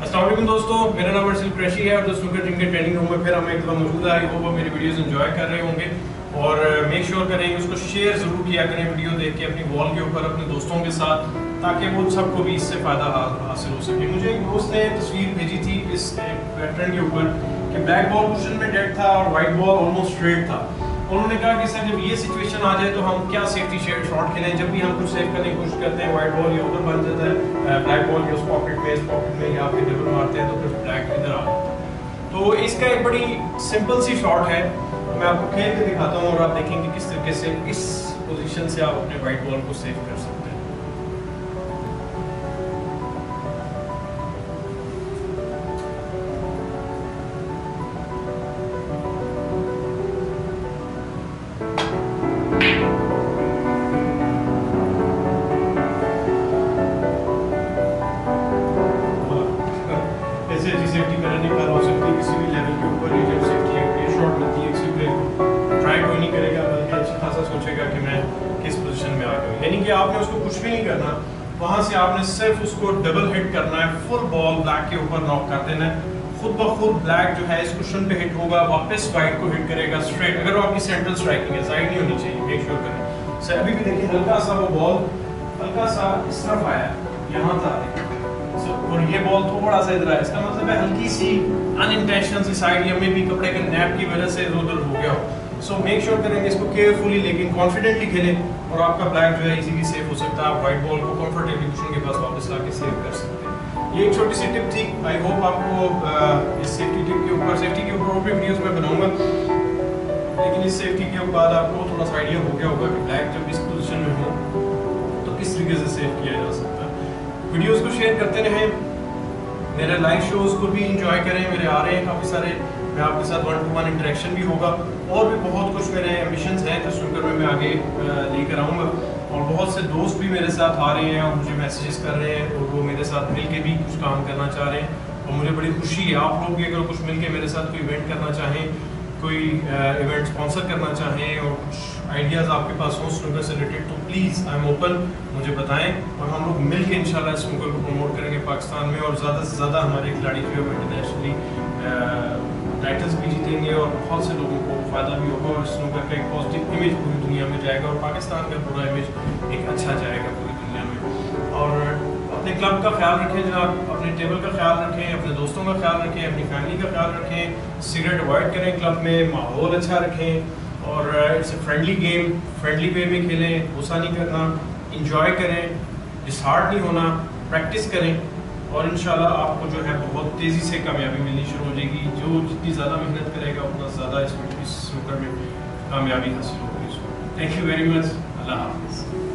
السلام علیکم دوستوں میرا نام ارسل قریشی ہے اور دوستوں کے جن کے ٹریننگ روم میں پھر ہم ایک دفعہ موجود آئی ہوپ میری ویڈیوز انجوائے کر رہے ہوں گے اور میک شیور کریں اس کو شیئر ضرور کیا کریں ویڈیو دیکھ کے اپنی وال کے اوپر، اپنے دوستوں کے ساتھ، تاکہ وہ سب کو بھی اس سے فائدہ حاصل ہو سکے۔ مجھے ایک دوست نے تصویر بھیجی تھی اس پیٹرن کے اوپر کہ بلیک بال پوزیشن میں ڈیڈ تھا اور وائٹ بال آلموسٹ اسٹریٹ تھا۔ انہوں نے کہا کہ سر، جب یہ سچویشن آ جائے تو ہم کیا سیفٹی شاٹ کھیلیں؟ جب بھی ہم کچھ سیو کرنے کی کوشش کرتے ہیں وائٹ بال یا ادھر بن جاتا ہے بلیک بال اس پاکٹ میں، اس پاکٹ میں یا پھر ڈبل مارتے ہیں تو پھر بلیک ادھر آ تو اس کا ایک بڑی سمپل سی شاٹ ہے۔ میں آپ کو کھیل کے دکھاتا ہوں اور آپ دیکھیں کہ کس طریقے سے اس پوزیشن سے آپ اپنے وائٹ بال کو سیو کر سکتے ہیں۔ ایسے ایسی جی سیفٹی کرنے نہیں کر ہو سکتی کسی بھی لیول کے اوپر یہ جب سیفٹی ہے شارٹ ملتی ہے کسی پلیئر کو ٹرائی کوئی نہیں کرے گا، بلکہ اچھا خاصا سوچے گا کہ میں کس پوزیشن میں آ گیا یعنی کہ آپ نے اس کو کچھ بھی نہیں کرنا، وہاں سے آپ نے صرف اس کو ڈبل ہٹ کرنا ہے فل بال بلیک کے اوپر ناک کر دینا ہے۔ خود بخود بلیک جو ہے، اس کشن پہ ہٹ ہوگا، واپس وائٹ کو ہٹ کرے گا اسٹریٹ اگر وہ آپ کی سینٹرل اسٹرائکنگ ہے سائڈ نہیں ہونی چاہیے میک شیور کریں۔ سر ابھی بھی دیکھیں ہلکا سا وہ بال ہلکا سا اس طرف آیا، یہاں تھا اور یہ بال تھوڑا سا ادھر ہے۔ اس کا مطلب ہے ہلکی سی ان انٹینشنل سی سائڈ یا میں بھی کپڑے کے نیپ کی وجہ سے ادھر ادھر ہو گیا ہو۔ سو میک شیور کریں گے اس کو کیئرفلی لیکن کانفیڈنٹلی کھیلیں اور آپ کا بلیک جو ہے ایزیلی سیف ہو سکتا ہے۔ آپ وائٹ بال کو کمفرٹیبلی کشن کے پاس واپس لا کے سیو کر سکتے ہیں۔ یہ ایک چھوٹی سی ٹپ تھی۔ آئی ہوپ آپ کو اس سیفٹی ٹپ کے اوپر سیفٹی کے اوپر اور بھی ویڈیوز میں بناؤں گا۔ لیکن اس سیفٹی کے بعد آپ کو تھوڑا سا آئیڈیا ہو گیا ہوگا کہ بلیک جب اس پوزیشن میں ہو تو کس طریقے سے سیو کیا جا سکتا ہے۔ ویڈیوز کو شیئر کرتے رہیں میرے لائیو شوز کو بھی انجوائے کریں۔ میرے آ رہے ہیں کافی سارے۔ میں آپ کے ساتھ ون ٹو ون انٹریکشن بھی ہوگا۔ اور بھی بہت کچھ میرے ایمبیشنز ہیں جو سن کر میں میں آگے لے کر آؤں گا۔ اور بہت سے دوست بھی میرے ساتھ آ رہے ہیں اور مجھے میسیجز کر رہے ہیں۔ اور وہ میرے ساتھ مل کے بھی کچھ کام کرنا چاہ رہے ہیں۔ اور مجھے بڑی خوشی ہے۔ آپ لوگ بھی اگر کچھ مل کے میرے ساتھ کوئی ایونٹ کرنا چاہیں کوئی ایونٹ اسپانسر کرنا چاہیں اور کچھ آئیڈیاز آپ کے پاس ہوں سنوکر سے ریلیٹڈ تو پلیز آئی ایم اوپن مجھے بتائیں اور ہم لوگ مل کے انشاءاللہ اس سنوکر کو پروموٹ کریں گے پاکستان میں اور زیادہ سے زیادہ ہمارے کھلاڑی جو ہے انٹرنیشنلی ٹائٹلس بھی جیتیں گے اور بہت سے لوگوں کو فائدہ بھی ہوگا اور سنوکر کا ایک پازیٹیو امیج پوری دنیا میں جائے گا اور پاکستان کا پورا امیج ایک اچھا جائے گا پوری دنیا میں اور اپنے کلب کا خیال رکھیں جناب، اپنے ٹیبل کا خیال رکھیں، اپنے دوستوں کا خیال رکھیں، اپنی فیملی کا خیال رکھیں، سگریٹ اوائڈ کریں کلب میں، ماحول اچھا رکھیں اور it's a friendly game, friendly way میں کھیلیں، غصہ نہیں کرنا، انجوائے کریں ڈسہارڈ نہیں ہونا پریکٹس کریں اور انشاءاللہ آپ کو جو ہے بہت تیزی سے کامیابی ملنی شروع ہو جائے گی۔ جو جتنی زیادہ محنت کرے گا، اتنا زیادہ اس میں اس سنوکر میں کامیابی حاصل ہوگی تھینک یو ویری مچ اللہ حافظ۔